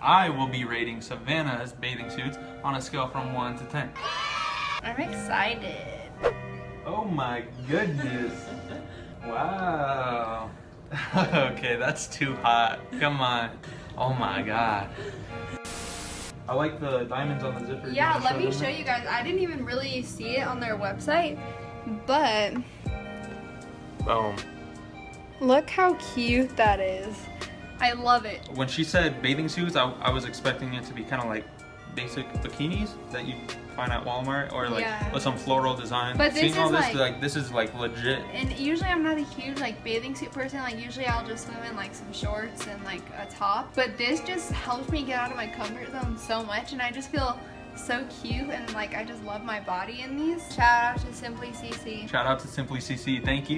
I will be rating Savannah's bathing suits on a scale from 1 to 10. I'm excited. Oh my goodness. Wow. okay, that's too hot. Come on. Oh my god. I like the diamonds on the zipper. Yeah, wanna let me them? show you guys. I didn't even really see it on their website, but Boom. Look how cute that is. I love it. When she said bathing suits, I, I was expecting it to be kind of like basic bikinis that you find at Walmart or like Yeah. with some floral design. But this Seeing all is this, like- like this is like legit. And usually I'm not a huge like bathing suit person. Like usually I'll just swim in like some shorts and like a top. But this just helps me get out of my comfort zone so much and I just feel so cute and like I just love my body in these. Shout out to Simply CC. Shout out to Simply CC. Thank you.